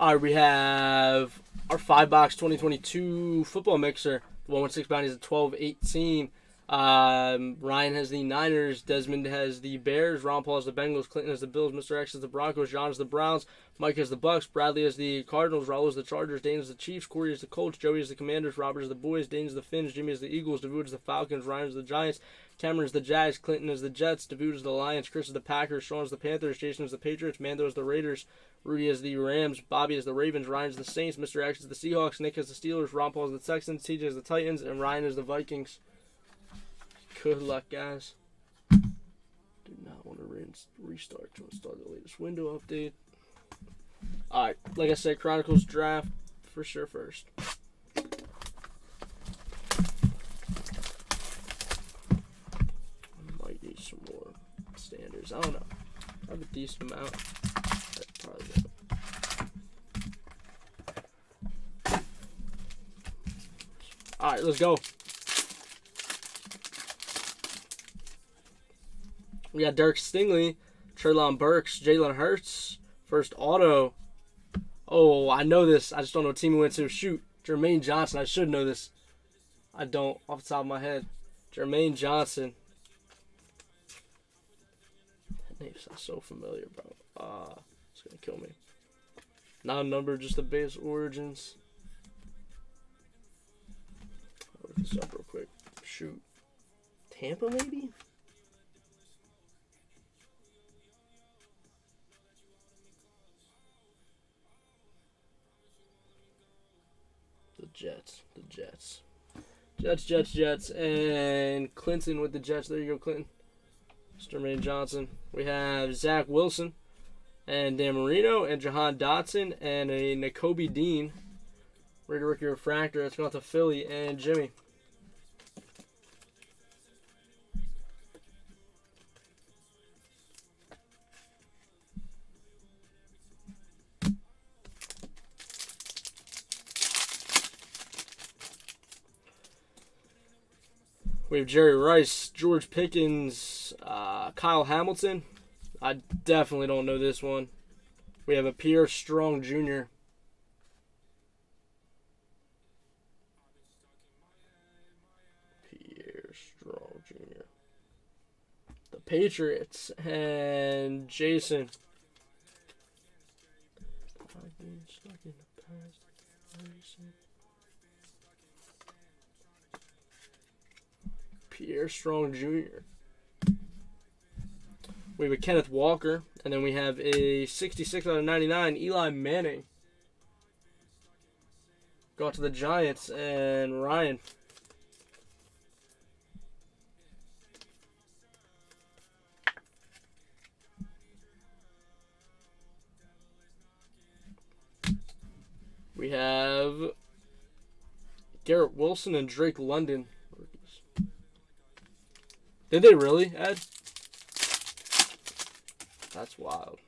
All right, we have our five box 2022 football mixer. The 116 bounties at 12 18. Um, Ryan has the Niners. Desmond has the Bears. Ron Paul has the Bengals. Clinton has the Bills. Mr. X has the Broncos. John has the Browns. Mike has the Bucs. Bradley has the Cardinals. Raul has the Chargers. Dane has the Chiefs. Corey has the Colts. Joey has the Commanders. Robert has the Boys. Dane has the Fins. Jimmy has the Eagles. David has the Falcons. Ryan has the Giants. Cameron has the Jags. Clinton has the Jets. David has the Lions. Chris has the Packers. Sean has the Panthers. Jason has the Patriots. Mando has the Raiders. Rudy has the Rams. Bobby has the Ravens. Ryan has the Saints. Mr. X has the Seahawks. Nick has the Steelers. Ron Paul has the Texans. TJ has the Titans. And Ryan has the Vikings. Good luck, guys. Do not want to re- restart to install the latest window update. Alright, like I said, Chronicles draft for sure first. I might need some more I don't know. I have a decent amount. Probably won't. Alright, let's go. We got Derek Stingley, Treylon Burks, Jalen Hurts, first auto. Oh, I know this. I just don't know what team he went to. Shoot, Jermaine Johnson. I should know this. I don't off the top of my head. Jermaine Johnson. Name sounds so familiar, bro. Ah, uh, it's gonna kill me. Not a number, just the base origins. I'll look this up real quick. Shoot. Tampa, maybe? The Jets. The Jets. Jets, Jets, Jets. And Clinton with the Jets. There you go, Clinton. Jermaine Johnson. We have Zach Wilson and Dan Marino and Jahan Dotson and a Nakobe Dean. Rated Rookie Refractor. It's going to Philly and Jimmy. We have Jerry Rice, George Pickens, uh, Kyle Hamilton. I definitely don't know this one. We have a Pierre Strong Jr. Pierre Strong Jr. The Patriots and Jason. Pierre Strong Jr. We have a Kenneth Walker, and then we have a 66 out of 99 Eli Manning. Go out to the Giants and Ryan. We have Garrett Wilson and Drake London. Did they really, Ed? That's wild.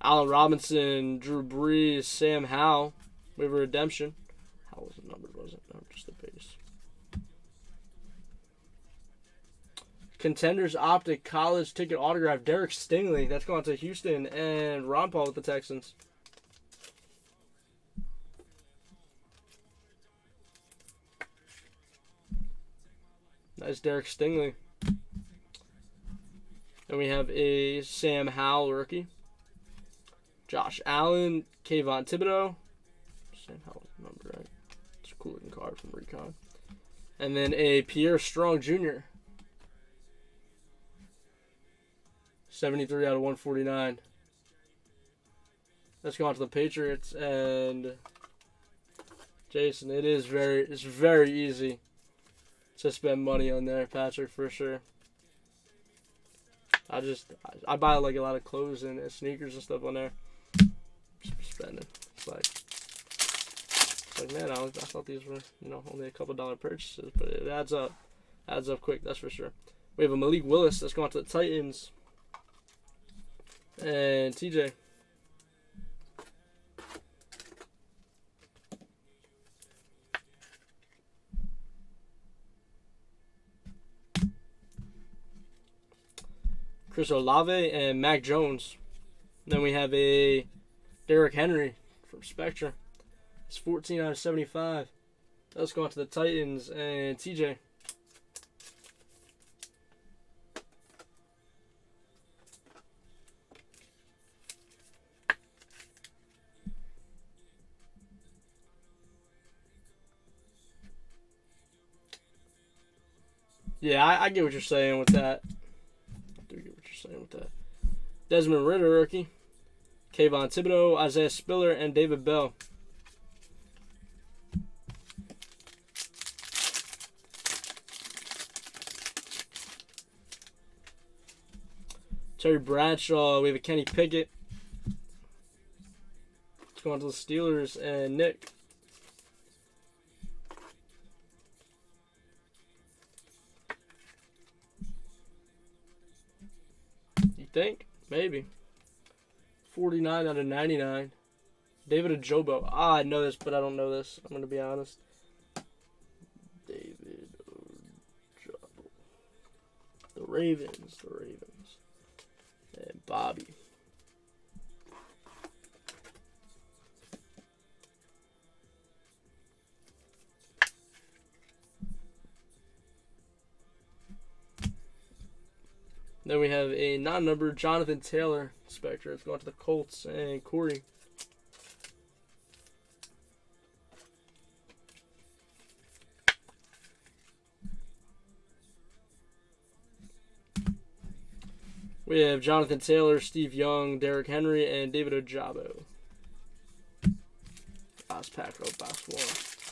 Allen Robinson, Drew Brees, Sam howe Howell, River Redemption. How was the number? Was it? No, just the base. Contenders Optic College Ticket Autograph Derek Stingley. That's going to Houston and Ron Paul with the Texans. Nice Derek Stingley. Then we have a Sam Howell rookie. Josh Allen, Kayvon Thibodeaux. Sam Howell's number, right? It's a cool looking card from Recon. And then a Pierre Strong Jr. 73 out of 149. Let's go on to the Patriots and Jason. It is very, it's very easy to spend money on there, Patrick, for sure. I just I, buy like a lot of clothes and sneakers and stuff on there. Spending. It's like it's like man, I, was, I thought these were you know only a couple dollar purchases, but it adds up, adds up quick. That's for sure. We have a Malik Willis that's going to the Titans, and TJ. Chris Olave and Mac Jones. Then we have a Derrick Henry from Spectra. It's 14 out of 75. Let's go on to the Titans and TJ. Yeah, I, I, get what you're saying with that. With. Desmond Ridder, rookie. Kayvon Thibodeaux, Isaiah Spiller, and David Bell. Terry Bradshaw. We have a Kenny Pickett. Let's go on to the Steelers and Nick. Think? Maybe. 49 out of 99. David Ojabo. Ah, I know this, but I don't know this. I'm going to be honest. David Ojabo. The Ravens. The Ravens. And Bobby. Then we have a non-numbered Jonathan Taylor Spectra. It's going to the Colts and Corey. We have Jonathan Taylor, Steve Young, Derrick Henry, and David Ojabo. Last pack one.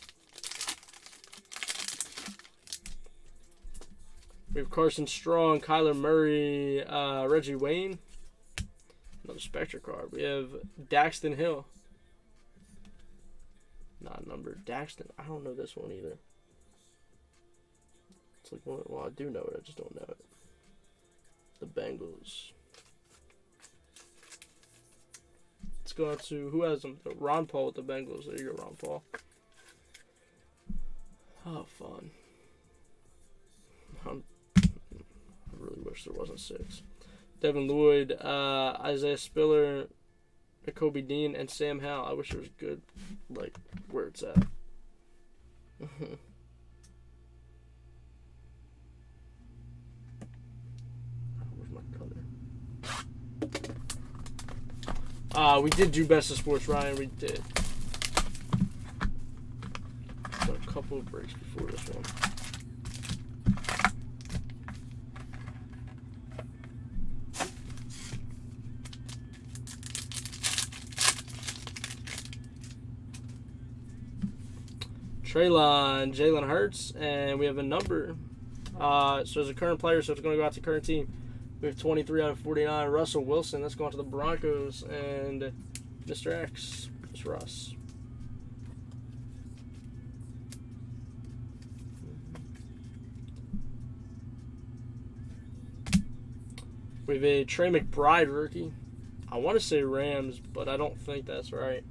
We have Carson Strong, Kyler Murray, uh, Reggie Wayne. Another Spectra card. We have Daxton Hill. Not numbered. Daxton. I don't know this one either. It's like, well, I do know it. I just don't know it. The Bengals. Let's go to who has them? Ron Paul with the Bengals. There you go, Ron Paul. Oh, fun. Wish there wasn't six. Devin Lloyd, uh, Isaiah Spiller, Kobe Dean, and Sam Howell. I wish it was good, like where it's at. Where's my color? Uh, we did do best of sports, Ryan. We did. Got a couple of breaks before this one. Treylon, Jalen Hurts, and we have a number. Uh, so as a current player, so it's going to go out to current team. We have 23 out of 49. Russell Wilson, that's going to the Broncos, and Mr. X, it's Russ. We have a Trey McBride rookie. I want to say Rams, but I don't think that's right.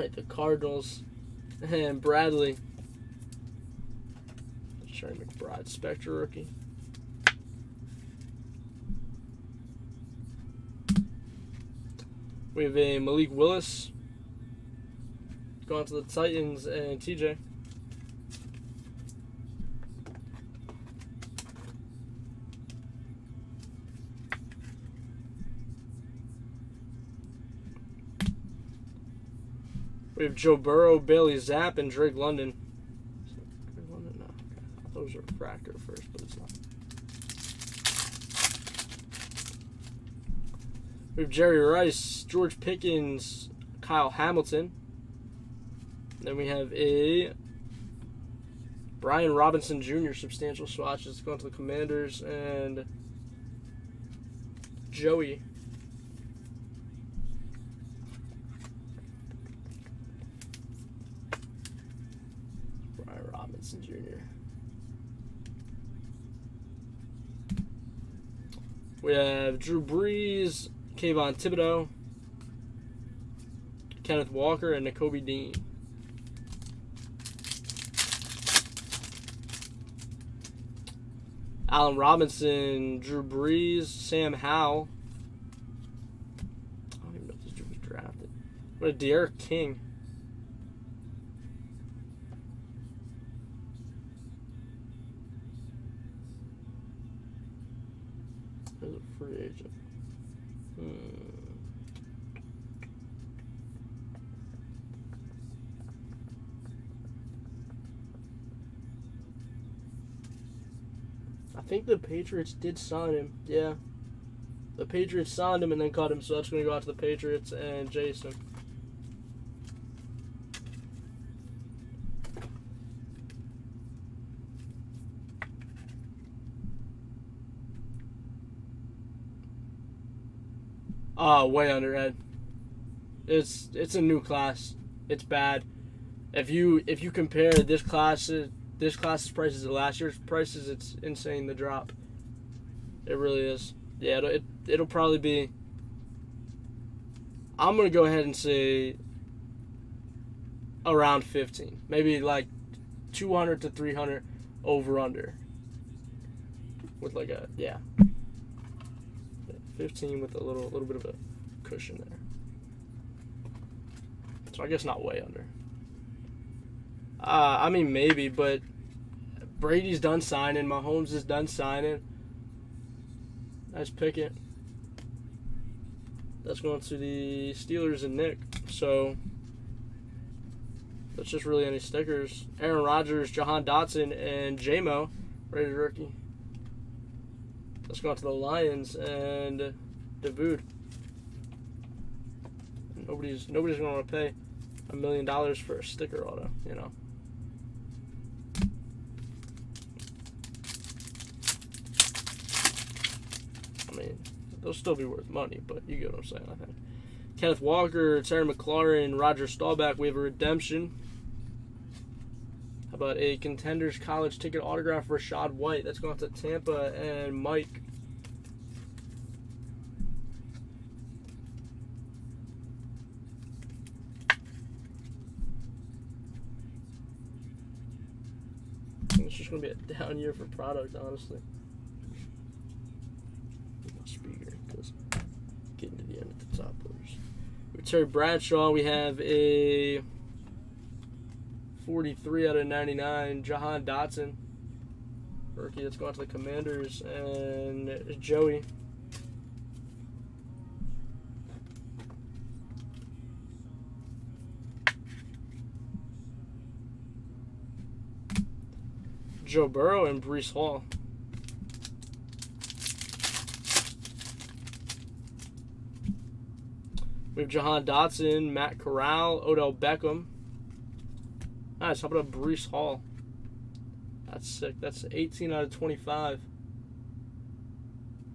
Right. The Cardinals and Bradley. Trey McBride, Spectra rookie. We have a Malik Willis going to the Titans and TJ. We have Joe Burrow, Bailey Zappe, and Drake London. Drake London? No. Okay. Those are Fractor first, but it's not. We have Jerry Rice, George Pickens, Kyle Hamilton. Then we have a Brian Robinson Jr. substantial swatches going to the Commanders and Joey Robinson Jr. We have Drew Brees, Kayvon Thibodeaux, Kenneth Walker, and Nakobe Dean. Allen Robinson, Drew Brees, Sam Howell. I don't even know if this dude was drafted. What a D'Eriq King. The Patriots did sign him. Yeah. The Patriots signed him and then cut him, so that's going to go out to the Patriots and Jason. Ah, way under Ed. It's it's a new class. It's bad. If you if you compare this class this class's prices to last year's prices, it's insane the drop. It really is. Yeah, it'll, it it'll probably be. I'm gonna go ahead and say around 15, maybe like 200 to 300 over under. With like a yeah, 15 with a little little bit of a cushion there. So I guess not way under. Uh, I mean, maybe, but Brady's done signing. Mahomes is done signing. Nice Pickett. That's going to the Steelers and Nick. So that's just really any stickers. Aaron Rodgers, Jahan Dotson, and JMO, rated rookie. Let's go on to the Lions and Davude. Nobody's nobody's gonna want to pay a million dollars for a sticker auto, you know. I mean, they'll still be worth money, but you get what I'm saying, I think. Kenneth Walker, Terry McLaurin, Roger Staubach, we have a redemption. How about a contenders college ticket autograph for Rachaad White? That's going to Tampa and Mike. It's just going to be a down year for product, honestly. Speaker, because getting to the end at the top. With Terry Bradshaw, we have a 43 out of 99. Jahan Dotson, rookie that's going to the Commanders, and Joey. Joe Burrow and Breece Hall. We have Jahan Dotson, Matt Corral, Odell Beckham. Nice. How about a Breece Hall? That's sick. That's 18 out of 25.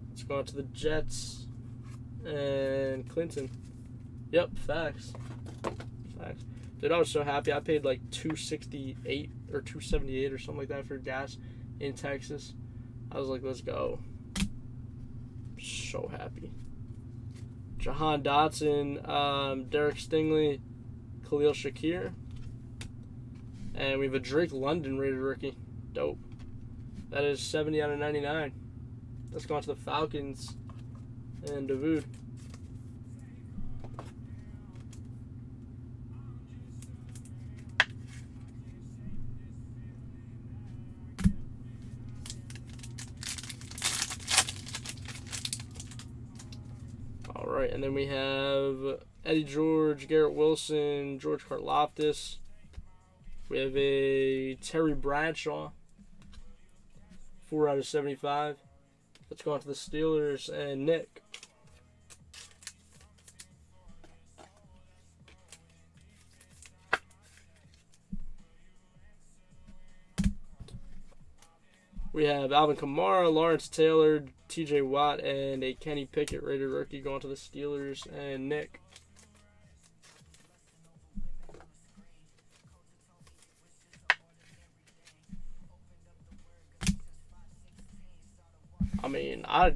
Let's go out to the Jets and Clinton. Yep, facts. Facts. Dude, I was so happy. I paid like 268 or 278 or something like that for gas in Texas. I was like, let's go. So happy. Jahan Dotson, um, Derek Stingley, Khalil Shakir. And we have a Drake London rated rookie. Dope. That is 70 out of 99. Let's go on to the Falcons and Davude. All right, and then we have Eddie George, Garrett Wilson, George Karlaftis. We have a Terry Bradshaw, four out of seventy-five. Let's go on to the Steelers and Nick. We have Alvin Kamara, Lawrence Taylor, TJ Watt, and a Kenny Pickett rated rookie going to the Steelers and Nick. I mean, I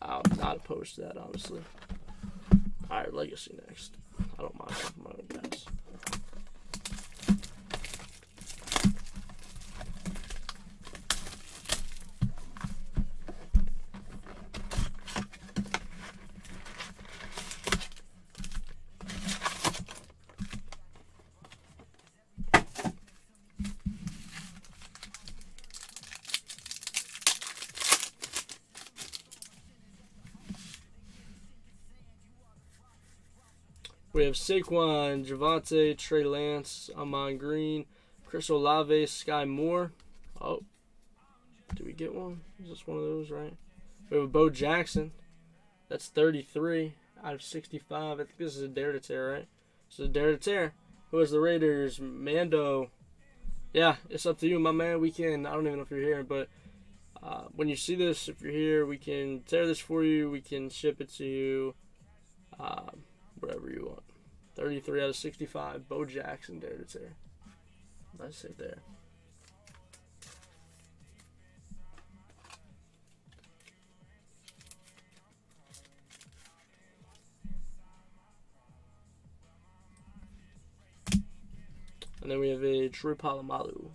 I'm not opposed to that, honestly. All right, Legacy next. I don't mind my own guys. We have Saquon, Javonte, Trey Lance, Amon Green, Chris Olave, Sky Moore. Oh, do we get one? Is this one of those, right? We have Bo Jackson. That's 33 out of 65. I think this is a dare to tear, right? This is a dare to tear. Who has the Raiders? Mando. Yeah, it's up to you, my man. We can, I don't even know if you're here, but uh, when you see this, if you're here, we can tear this for you. We can ship it to you 33 out of 65. Bo Jackson, dare to tear. Nice hit there. And then we have a Troy Polamalu.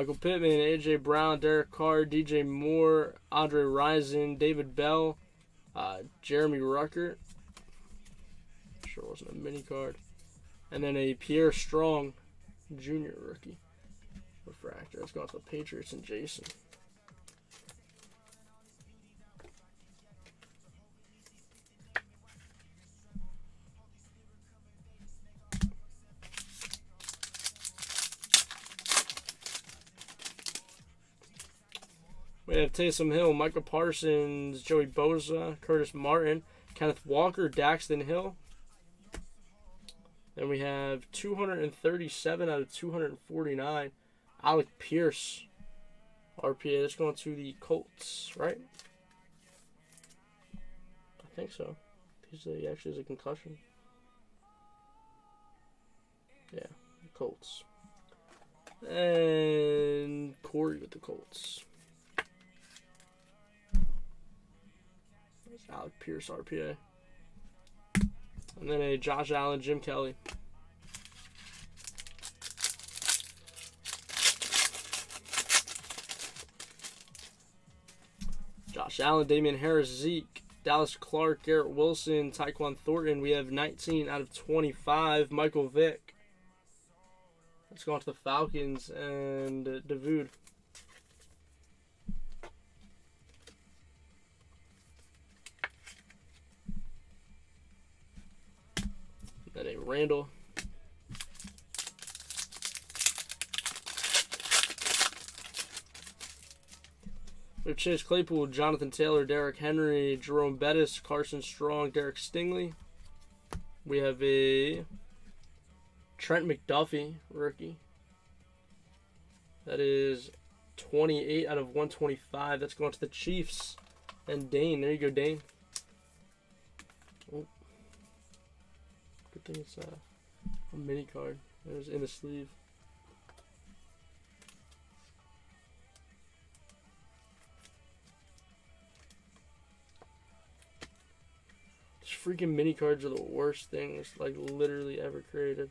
Michael Pittman, AJ Brown, Derek Carr, DJ Moore, Andre Rison, David Bell, uh, Jeremy Ruckert. Sure wasn't a mini card. And then a Pierre Strong Jr. rookie. Refractor. Let's go with the Patriots and Jason. We have Taysom Hill, Micah Parsons, Joey Bosa, Curtis Martin, Kenneth Walker, Daxton Hill. Then we have 237 out of 249. Alec Pierce, RPA. That's going to the Colts, right? I think so. He actually has a concussion. Yeah, Colts. And Corey with the Colts. Alec Pierce RPA. And then a Josh Allen, Jim Kelly. Josh Allen, Damien Harris, Zeke, Dallas Clark, Garrett Wilson, Tyquan Thornton. We have 19 out of 25. Michael Vick. Let's go on to the Falcons and uh, Then a Randall. We have Chase Claypool, Jonathan Taylor, Derrick Henry, Jerome Bettis, Carson Strong, Derek Stingley. We have a Trent McDuffie rookie. That is 28 out of 125. That's going to the Chiefs. And Dane. There you go, Dane. Good thing it's uh, a mini card. It was in the sleeve. These freaking mini cards are the worst things like literally ever created.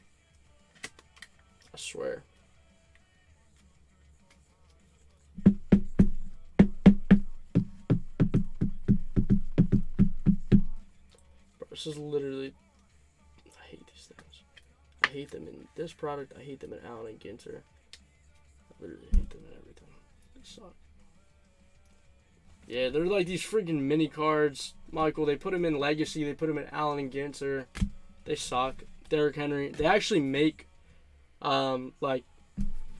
I swear. This is literally I hate them in this product. I hate them in Allen and Ginter. I literally hate them in everything. They suck. Yeah, they're like these freaking mini cards, Michael. They put them in Legacy. They put them in Allen and Ginter. They suck. Derrick Henry. They actually make, um, like,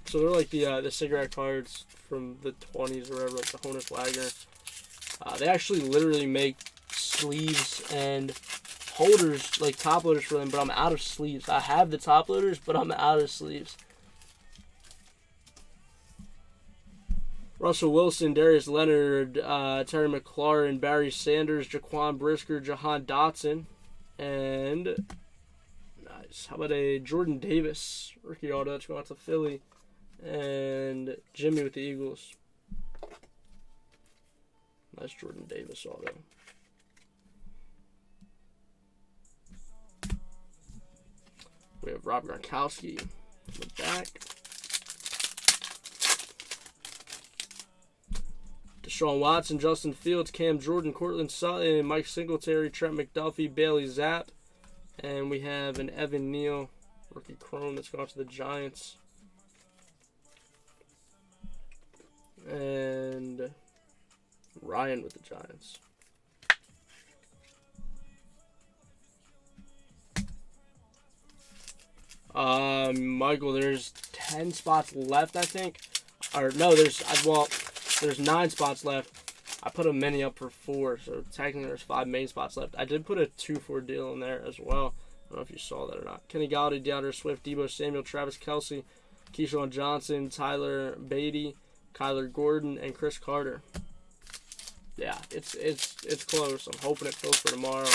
so they're like the uh, the cigarette cards from the 20s or whatever, like the Honus Wagner. Uh, they actually literally make sleeves and holders, like top loaders for them, but I'm out of sleeves. I have the top loaders, but I'm out of sleeves. Russell Wilson, Darius Leonard, uh, Terry McLaurin, Barry Sanders, Jaquan Brisker, Jahan Dotson, and nice. How about a Jordan Davis rookie auto that's going out to Philly, and Jimmy with the Eagles. Nice Jordan Davis auto. We have Rob Gronkowski in the back. Deshaun Watson, Justin Fields, Cam Jordan, Courtland Sutton, Mike Singletary, Trent McDuffie, Bailey Zappe. And we have an Evan Neal, rookie chrome that's gone to the Giants. and Ryan with the Giants. Um, Michael, there's ten spots left, I think. Or no, there's well, there's nine spots left. I put a mini up for four, so technically there's five main spots left. I did put a two-four deal in there as well. I don't know if you saw that or not. Kenny Golladay, DeAndre Swift, Deebo Samuel, Travis Kelce, Keyshawn Johnson, Tyler Beatty, Kyler Gordon, and Cris Carter. Yeah, it's it's it's close. I'm hoping it fills for tomorrow.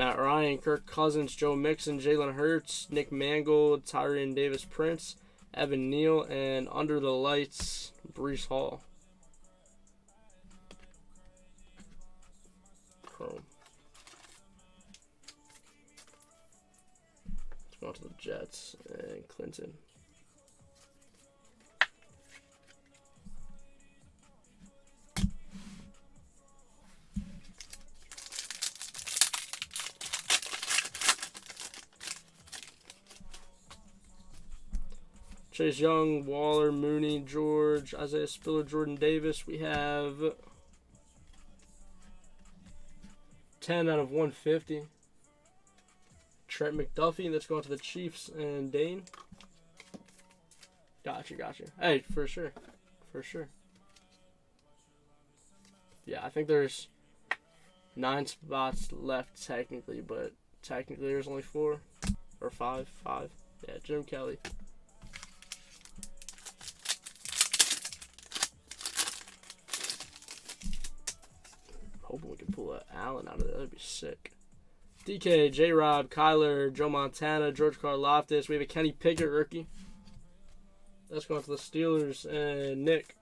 Matt Ryan, Kirk Cousins, Joe Mixon, Jalen Hurts, Nick Mangold, Tyrion Davis Price, Evan Neal, and under the lights, Breece Hall. Chrome. Let's go on to the Jets and Clinton. Chase Young, Waller, Mooney, George, Isaiah Spiller, Jordan Davis. We have 10 out of 150. Trent McDuffie. Let's go to the Chiefs and Dane. Gotcha, gotcha. Hey, for sure. For sure. Yeah, I think there's nine spots left technically, but technically there's only four or five. Five. Yeah, Jim Kelly. Pull a Allen out of there. That'd be sick. DK, J Rob, Kyler, Joe Montana, George Karlaftis. We have a Kenny Pickett rookie. That's going for the Steelers and Nick.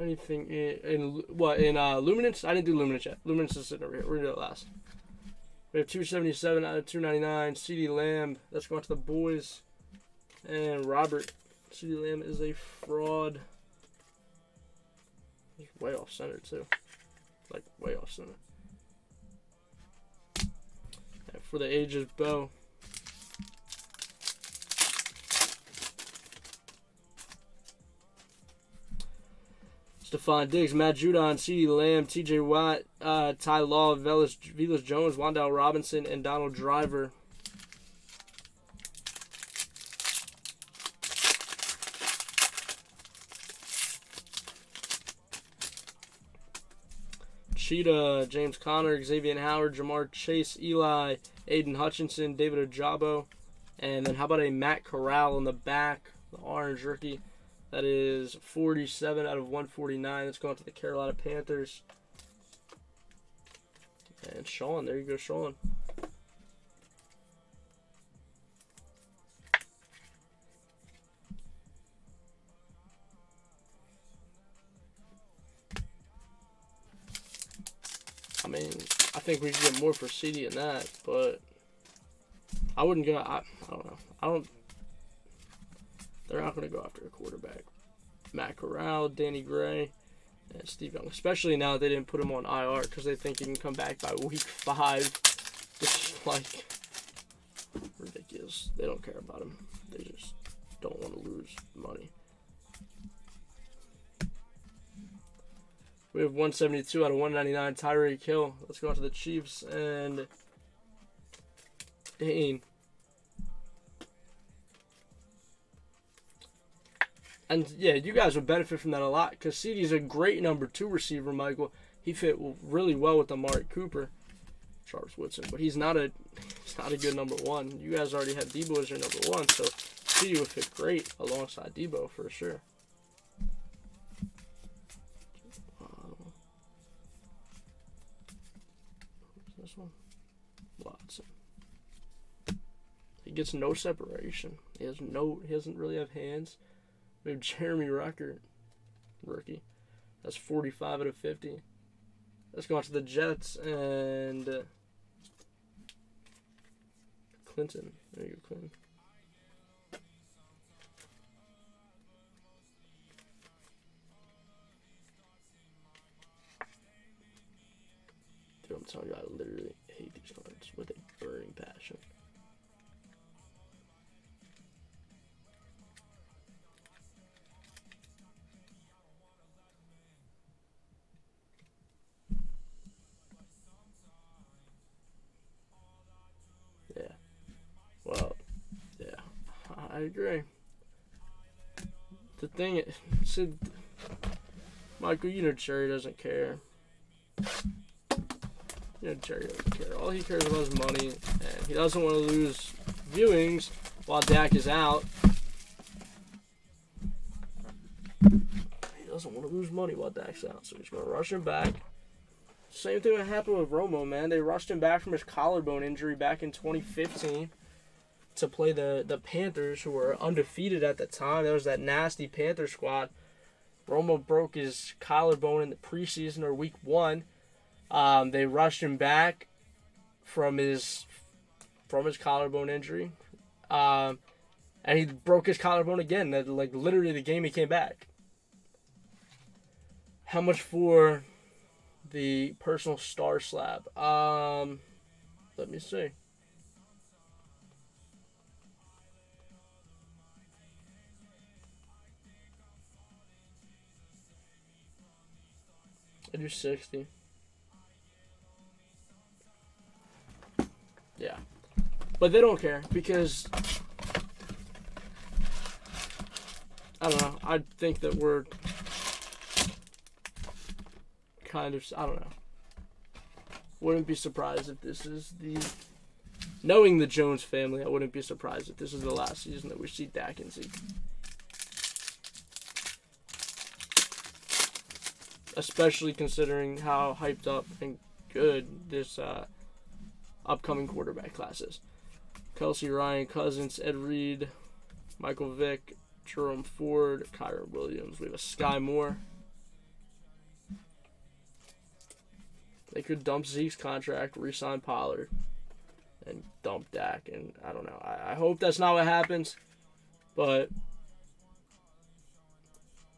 Anything in, in what in uh, Luminance? I didn't do Luminance yet. Luminance is sitting over here. We're gonna do it last. We have 277 out of 299. CeeDee Lamb. Let's go to the boys. And Robert. CeeDee Lamb is a fraud. He's way off center, too. Like, way off center. And for the ages, Bo. Stefon Diggs, Matt Judon, CeeDee Lamb, TJ Watt, uh, Ty Law, Velus, Velus Jones, Wan'Dale Robinson, and Donald Driver. Cheetah, James Conner, Xavier Howard, Ja'Marr Chase, Eli, Aidan Hutchinson, David Ojabo, and then how about a Matt Corral in the back, the orange rookie. That is 47 out of 149. Let's go on to the Carolina Panthers. And Sean, there you go, Sean. I mean, I think we should get more for CeeDee than that, but I wouldn't go. I, I don't know. I don't they're not going to go after a quarterback. Matt Corral, Danny Gray, and Steve Young. Especially now that they didn't put him on IR because they think he can come back by week five. Which is like ridiculous. They don't care about him. They just don't want to lose money. We have 172 out of 199. Tyreek Hill. Let's go on to the Chiefs and Dane. And yeah, you guys would benefit from that a lot because CeeDee's a great number two receiver, Michael. He fit really well with Amari Cooper, Charles Woodson, but he's not a he's not a good number one. You guys already have Deebo as your number one, so CeeDee would fit great alongside Deebo for sure. Uh, this one? Watson. He gets no separation. He has no. He doesn't really have hands. We have Jeremy Ruckert, rookie. That's 45 out of 50. Let's go on to the Jets and uh, Clinton. There you go, Clinton. Dude, I'm telling you, I literally I agree. The thing is, Michael, you know Jerry doesn't care. You know Jerry doesn't care. All he cares about is money, and he doesn't want to lose viewings while Dak is out. He doesn't want to lose money while Dak's out, so he's going to rush him back. Same thing that happened with Romo, man. They rushed him back from his collarbone injury back in 2015 to play the, the Panthers, who were undefeated at the time. There was that nasty Panther squad. Romo broke his collarbone in the preseason or week one. Um, they rushed him back from his from his collarbone injury, um, and he broke his collarbone again. That like literally the game he came back. How much for the personal star slab? Um, let me see. I do 60. Yeah. But they don't care because I don't know. I think that we're kind of I don't know. Wouldn't be surprised if this is the knowing the Jones family, I wouldn't be surprised if this is the last season that we see Dak and Zeke. Especially considering how hyped up and good this uh, upcoming quarterback class is. Kelce Ryan, Cousins, Ed Reed, Michael Vick, Jerome Ford, Kyren Williams. We have a Sky Moore. They could dump Zeke's contract, re-sign Pollard, and dump Dak. And I don't know. I, I hope that's not what happens, but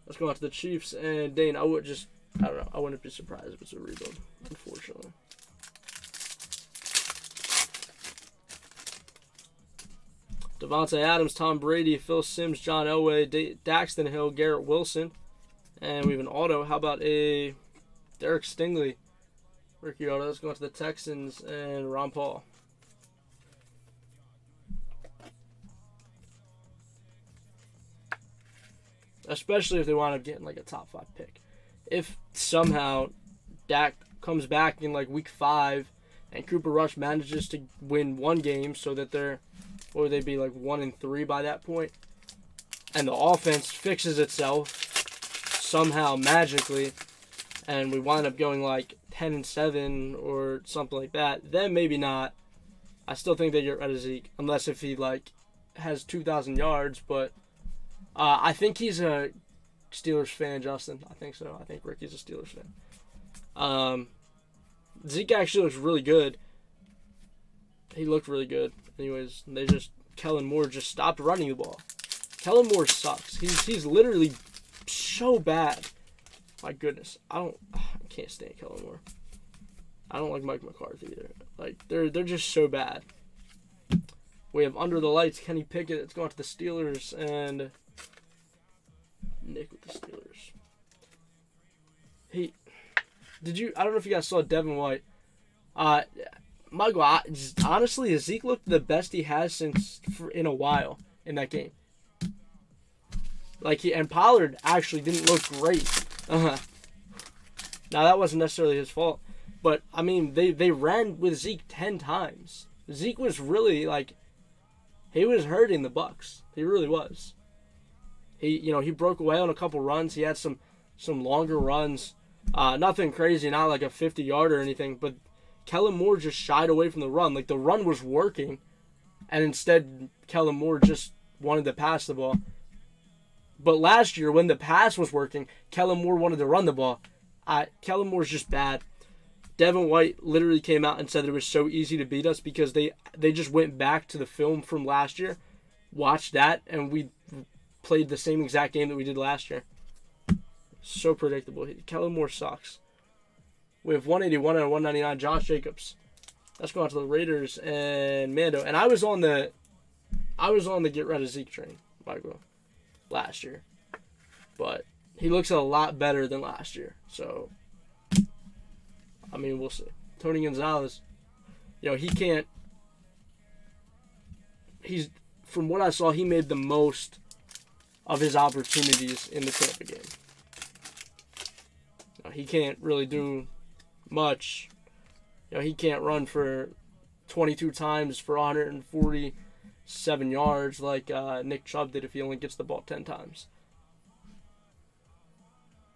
let's go on to the Chiefs. And Dane, I would just I don't know. I wouldn't be surprised if it's a rebuild, unfortunately. Davante Adams, Tom Brady, Phil Simms, John Elway, D- Daxton Hill, Garrett Wilson, and we have an auto. How about a Derek Stingley Ricky auto? Let's go to the Texans and Ron Paul. Especially if they wind up getting like a top five pick if somehow Dak comes back in like week five and Cooper Rush manages to win one game so that they're or would they be like one and three by that point and the offense fixes itself somehow magically and we wind up going like 10 and 7 or something like that then maybe not. I still think they get rid of zeke unless if he like has 2000 yards but uh, i think he's a Steelers fan, Justin. I think so. I think Ricky's a Steelers fan. Um, Zeke actually looks really good. He looked really good. Anyways, they just Kellen Moore just stopped running the ball. Kellen Moore sucks. He's he's literally so bad. My goodness, I don't, I can't stand Kellen Moore. I don't like Mike McCarthy either. Like they're they're just so bad. We have under the lights Kenny Pickett. It's going to the Steelers and Nick with the Steelers. He, did you? I don't know if you guys saw Devin White. Uh, Michael, I, honestly, Zeke looked the best he has since for, in a while in that game. Like he and Pollard actually didn't look great. Uh-huh. Now that wasn't necessarily his fault, but I mean they they ran with Zeke ten times. Zeke was really like, he was hurting the Bucs. He really was. He you know he broke away on a couple runs. He had some some longer runs. Uh, nothing crazy, not like a 50 yard or anything, but Kellen Moore just shied away from the run. Like the run was working, and instead Kellen Moore just wanted to pass the ball. But last year, when the pass was working, Kellen Moore wanted to run the ball. Uh, Kellen Moore's just bad. Devin White literally came out and said it was so easy to beat us because they they just went back to the film from last year, watched that, and we played the same exact game that we did last year. So predictable. Kellen Moore sucks. We have 181 and 199 Josh Jacobs. That's going out to the Raiders and Mando. And I was on the I was on the get rid of Zeke train, Michael, last year. But he looks a lot better than last year. So I mean we'll see. Tony Gonzalez, you know, he can't he's from what I saw, he made the most of his opportunities in the Tampa game. You know, he can't really do much. You know, he can't run for 22 times for 147 yards like uh, Nick Chubb did if he only gets the ball 10 times.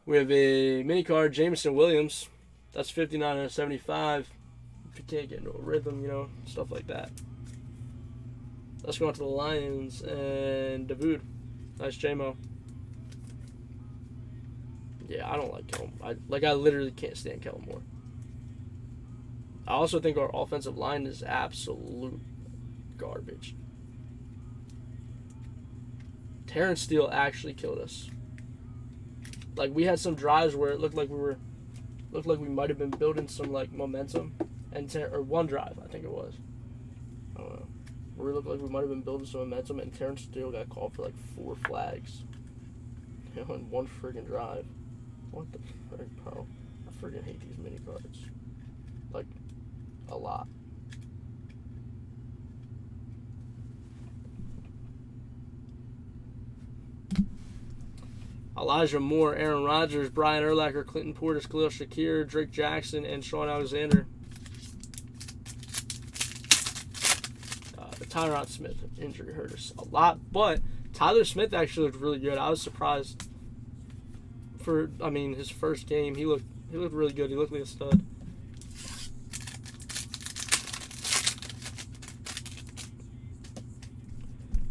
We have a mini card, Jameson Williams. That's 59 out of 75. If you can't get into a rhythm, you know, stuff like that. Let's go on to the Lions and Davude. Nice JMO. Yeah, I don't like Kellen. I like I literally can't stand Kellen Moore. I also think our offensive line is absolute garbage. Terrence Steele actually killed us. Like we had some drives where it looked like we were looked like we might have been building some like momentum and ter- or one drive I think it was. I don't know. Where it looked like we might have been building some momentum and Terrence Steele got called for like four flags. You know, in one friggin' drive. What the frick, bro? I friggin' hate these mini cards. Like, a lot. Elijah Moore, Aaron Rodgers, Brian Urlacher, Clinton Portis, Khalil Shakir, Drake Jackson, and Shaun Alexander. Uh, the Tyron Smith injury hurt us a lot, but Tyler Smith actually looked really good. I was surprised for I mean his first game. He looked he looked really good. He looked like a stud.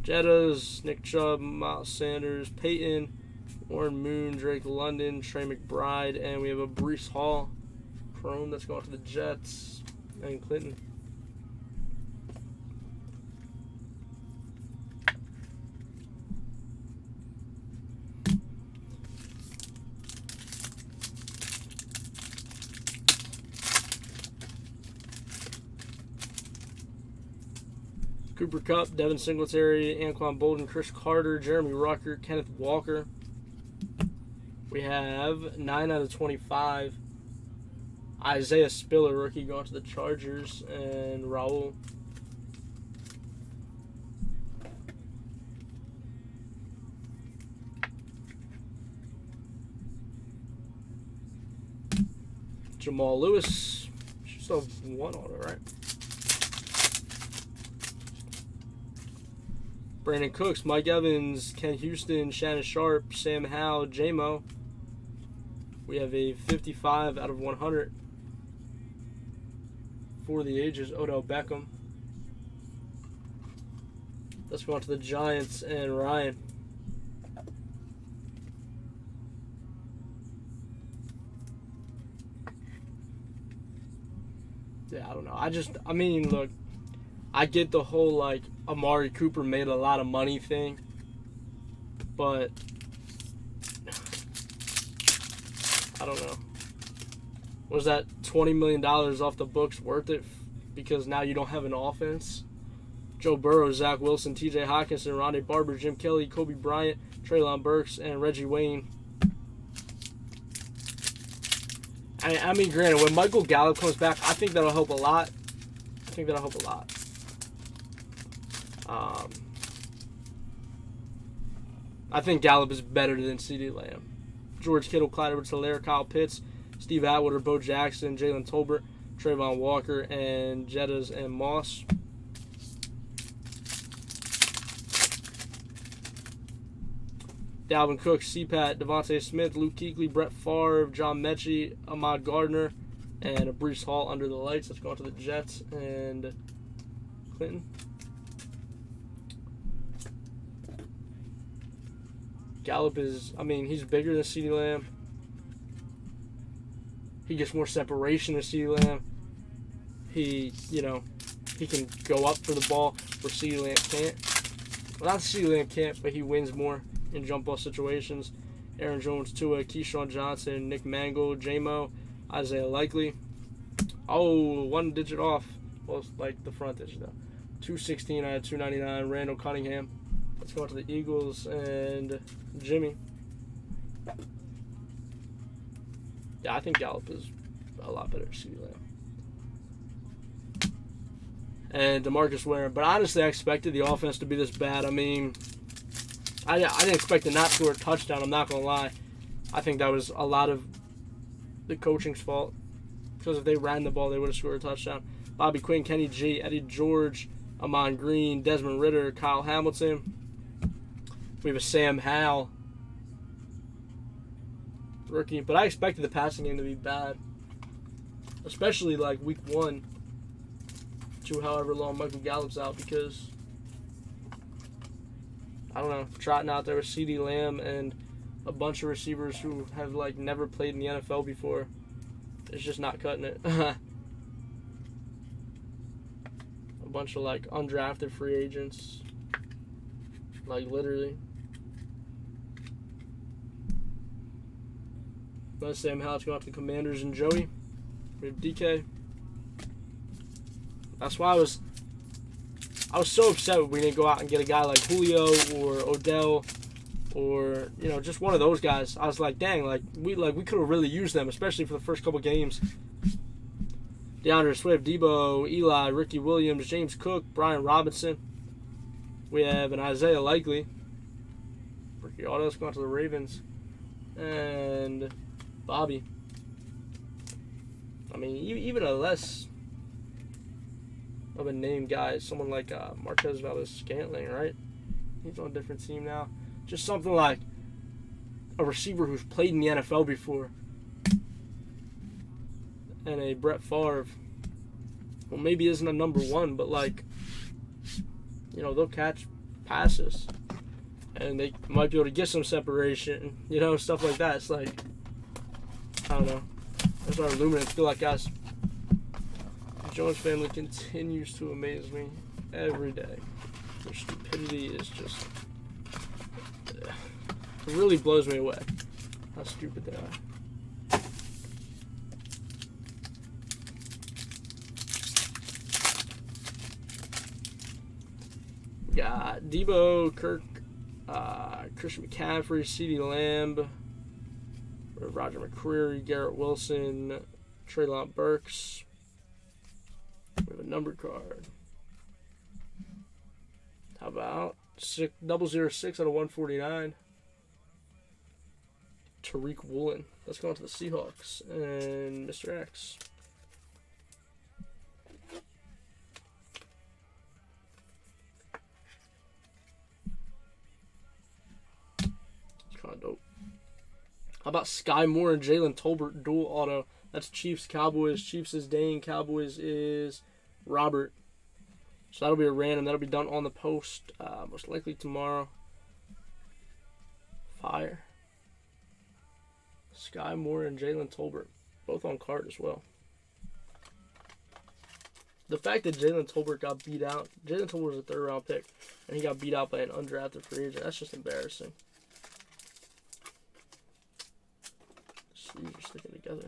Jettas, Nick Chubb, Miles Sanders, Peyton, Warren Moon, Drake London, Trey McBride, and we have a Breece Hall Chrome that's going to the Jets and Clinton. Cooper Kupp, Devin Singletary, Anquan Boldin, Cris Carter, Jeremy Ruckert, Kenneth Walker. We have 9 out of 25. Isaiah Spiller, rookie, going to the Chargers, and Raul. Jamal Lewis. Should still have one on it, right? Brandin Cooks, Mike Evans, Ken Houston, Shannon Sharpe, Sam Howell, JMO. We have a 55 out of 100 for the ages, Odell Beckham. Let's go on to the Giants and Ryan. Yeah, I don't know. I just, I mean, look, I get the whole like Amari Cooper made a lot of money thing, but I don't know. Was that twenty million dollars off the books worth it? Because now you don't have an offense. Joe Burrow, Zach Wilson, T.J. Hockenson, Rondé Barber, Jim Kelly, Kobe Bryant, Treylon Burks, and Reggie Wayne. I, I mean, granted, when Michael Gallup comes back, I think that'll help a lot. I think that'll help a lot. Um, I think Gallup is better than CeeDee Lamb. George Kittle, Clyde Edwards Helaire, Kyle Pitts, Steve Atwater, Bo Jackson, Jalen Tolbert, Travon Walker, and Jettas and Moss. Dalvin Cook, CPAT, DeVonta Smith, Luke Kuechly, Brett Favre, John Metchie, Ahmad Gardner, and a Breece Hall under the lights. Let's go on to the Jets and Clinton. Gallup is, I mean, he's bigger than CeeDee Lamb. He gets more separation than CeeDee Lamb. He, you know, he can go up for the ball where CeeDee Lamb can't. Well, not CeeDee Lamb can't, but he wins more in jump ball situations. Aaron Jones, Tua, Keyshawn Johnson, Nick Mangold, JMO, Isaiah Likely. Oh, one digit off. Well, like the front digit though. 216 I had 299. Randall Cunningham. Let's go on to the Eagles and Jimmy. Yeah, I think Gallup is a lot better CeeDee Lamb. And Demarcus Ware. But honestly, I expected the offense to be this bad. I mean, I, I didn't expect to not score a touchdown. I'm not going to lie. I think that was a lot of the coaching's fault. Because if they ran the ball, they would have scored a touchdown. Bobby Quinn, Kenny G, Eddie George, Ahman Green, Desmond Ridder, Kyle Hamilton. We have a Sam Howell rookie, but I expected the passing game to be bad, especially like week one to however long Michael Gallup's out because I don't know, trotting out there with CeeDee Lamb and a bunch of receivers who have like never played in the NFL before. It's just not cutting it. a bunch of like undrafted free agents. Like literally. Let's Sam Howell's going to the Commanders and Joey. We have DK. That's why I was I was so upset we didn't go out and get a guy like Julio or Odell or you know just one of those guys. I was like, dang, like we like we could have really used them, especially for the first couple games. DeAndre Swift, Deebo, Eli, Ricky Williams, James Cook, Brian Robinson. We have an Isaiah Likely. Ricky Auto's going to the Ravens. And Bobby. I mean, even a less of a name guy, someone like uh, Marquez Valdes Scantling, right? He's on a different team now. Just something like a receiver who's played in the NFL before. And a Brett Favre. Well, maybe isn't a number one, but like, you know, they'll catch passes. And they might be able to get some separation, you know, stuff like that. It's like, I don't know. That's our luminance feel like, guys. Jones family continues to amaze me every day. Their stupidity is just. It really blows me away how stupid they are. Got Deebo, Kirk, uh, Christian McCaffrey, CeeDee Lamb, Roger McCreary, Garrett Wilson, Treylon Burks. We have a number card. How about six, double zero six out of one forty nine? Tariq Woolen. Let's go on to the Seahawks and Mr. X. How about Sky Moore and Jalen Tolbert dual auto? That's Chiefs Cowboys. Chiefs is Dane. Cowboys is Robert. So that'll be a random. That'll be done on the post, uh, most likely tomorrow. Fire. Sky Moore and Jalen Tolbert, both on card as well. The fact that Jalen Tolbert got beat out, Jalen Tolbert was a third round pick, and he got beat out by an undrafted free agent. That's just embarrassing. Sleeves are sticking together.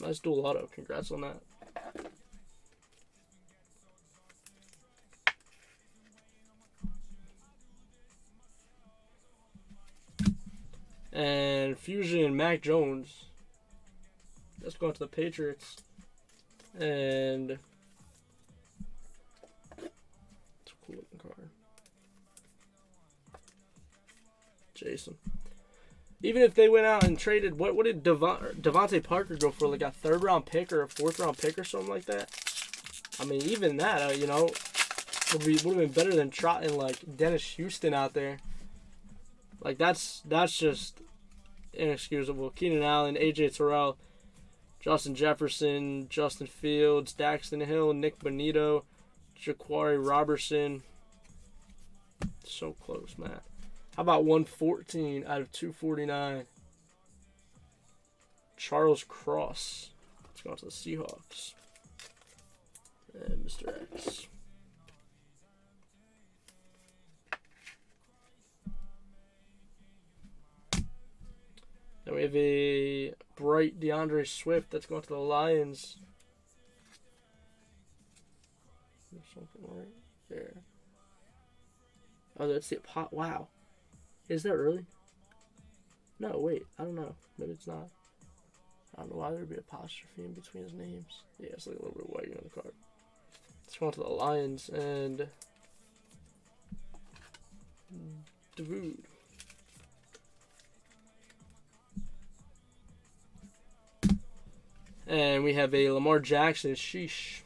Nice dual auto. Congrats on that. And Fusion and Mac Jones. Let's go to the Patriots. And. Jason. Even if they went out and traded, what what did Devon, DeVante Parker go for? Like a third round pick or a fourth round pick or something like that? I mean, even that, uh, you know, would be would have been better than trotting like Dennis Houston out there. Like that's that's just inexcusable. Keenan Allen, AJ Terrell, Justin Jefferson, Justin Fields, Daxton Hill, Nick Bonitto, Jaquarii Roberson. So close, Matt. How about 114 out of 249? Charles Cross. Let's go to the Seahawks. And Mr. X. Then we have a bright DeAndre Swift. That's going to the Lions. There's something right there. Oh, that's the pot. Wow. Is that really? No, wait. I don't know. Maybe it's not. I don't know why there'd be apostrophe in between his names. Yeah, it's like a little bit white on the card. Let's go on to the Lions and Davood. And we have a Lamar Jackson. Sheesh.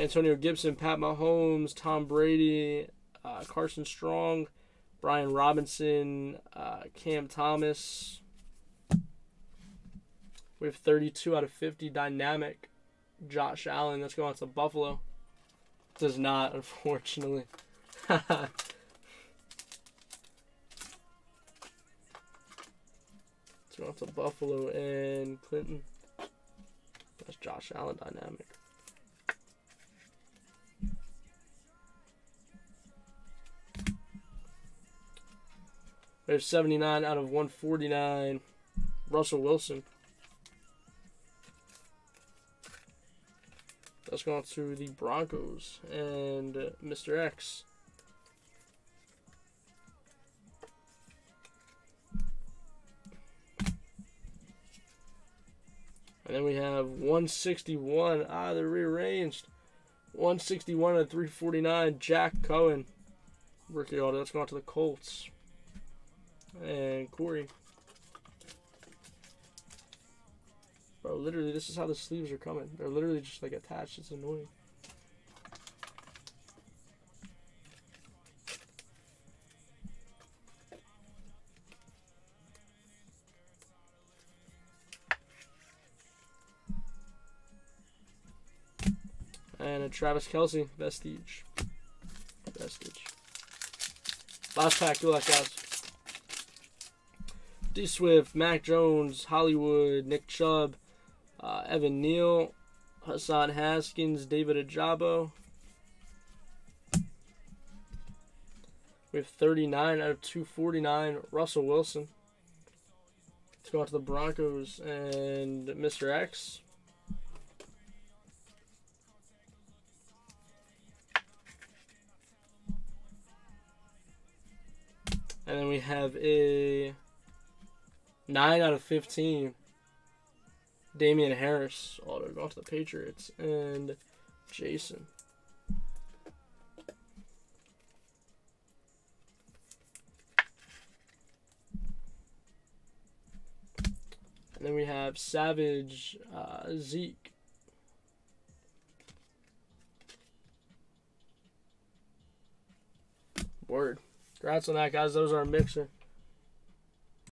Antonio Gibson, Pat Mahomes, Tom Brady, uh, Carson Strong, Brian Robinson, uh, Cam Thomas. We have 32 out of 50 dynamic. Josh Allen. Let's go on to Buffalo. Does not, unfortunately. go on to Buffalo and Clinton. That's Josh Allen dynamic. There's 79 out of 149. Russell Wilson. Let's go on to the Broncos and Mr. X. And then we have 161. Ah, they're rearranged. 161 and 349. Jack Cohen. Rookie auto. Let's go on to the Colts. And Corey. Bro, literally, this is how the sleeves are coming. They're literally just like attached. It's annoying. And a Travis Kelce Vestige. Vestige. Last pack. Good luck, guys. D Swift, Mac Jones, Hollywood, Nick Chubb, uh, Evan Neal, Hassan Haskins, David Ojabo. We have 39 out of 249. Russell Wilson. Let's go out to the Broncos and Mr. X. And then we have a 9 out of 15. Damien Harris auto going to the Patriots. And Jason. And then we have Savage uh, Zeke. Word. Congrats on that, guys. Those are a mixer.